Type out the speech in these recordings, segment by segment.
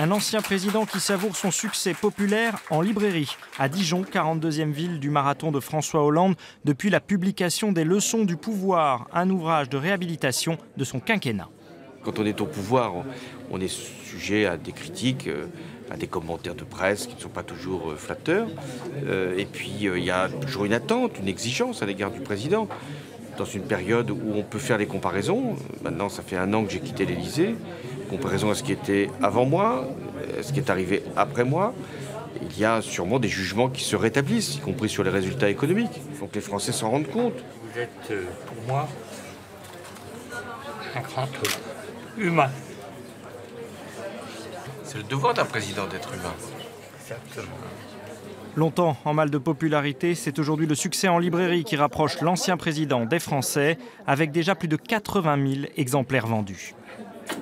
Un ancien président qui savoure son succès populaire en librairie. À Dijon, 42e ville du marathon de François Hollande, depuis la publication des Leçons du pouvoir, un ouvrage de réhabilitation de son quinquennat. Quand on est au pouvoir, on est sujet à des critiques, euh, à des commentaires de presse qui ne sont pas toujours euh, flatteurs. Euh, et puis, il y a toujours une attente, une exigence à l'égard du président. Dans une période où on peut faire des comparaisons, maintenant ça fait un an que j'ai quitté l'Élysée, comparaison à ce qui était avant moi, à ce qui est arrivé après moi, il y a sûrement des jugements qui se rétablissent, y compris sur les résultats économiques. Il faut que les Français s'en rendent compte. Vous êtes pour moi un grand humain. C'est le devoir d'un président d'être humain. Exactement. Longtemps en mal de popularité, c'est aujourd'hui le succès en librairie qui rapproche l'ancien président des Français, avec déjà plus de 80 000 exemplaires vendus.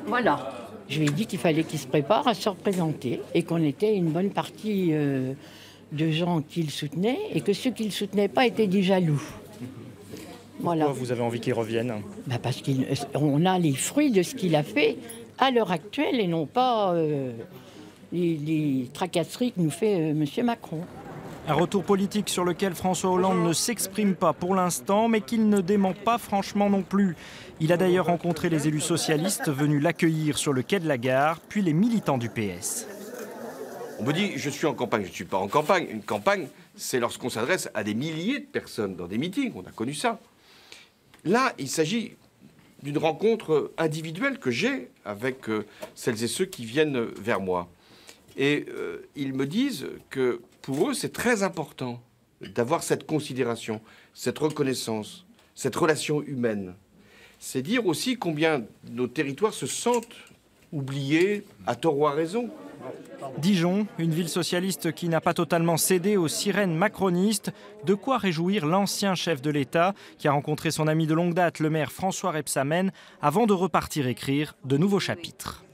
Voilà. Je lui ai dit qu'il fallait qu'il se prépare à se représenter et qu'on était une bonne partie euh, de gens qui le soutenaient et que ceux qui ne le soutenaient pas étaient des jaloux. Voilà. Pourquoi vous avez envie qu'il revienne? Bah Parce qu'on a les fruits de ce qu'il a fait à l'heure actuelle et non pas euh, les, les, tracasseries que nous fait euh, M. Macron. Un retour politique sur lequel François Hollande ne s'exprime pas pour l'instant, mais qu'il ne dément pas franchement non plus. Il a d'ailleurs rencontré les élus socialistes venus l'accueillir sur le quai de la gare, puis les militants du PS. On me dit, je suis en campagne, je ne suis pas en campagne. Une campagne, c'est lorsqu'on s'adresse à des milliers de personnes dans des meetings, on a connu ça. Là, il s'agit d'une rencontre individuelle que j'ai avec euh, celles et ceux qui viennent vers moi. Et euh, ils me disent que pour eux, c'est très important d'avoir cette considération, cette reconnaissance, cette relation humaine. C'est dire aussi combien nos territoires se sentent oubliés, à tort ou à raison. Dijon, une ville socialiste qui n'a pas totalement cédé aux sirènes macronistes, de quoi réjouir l'ancien chef de l'État qui a rencontré son ami de longue date, le maire François Rebsamen, avant de repartir écrire de nouveaux chapitres.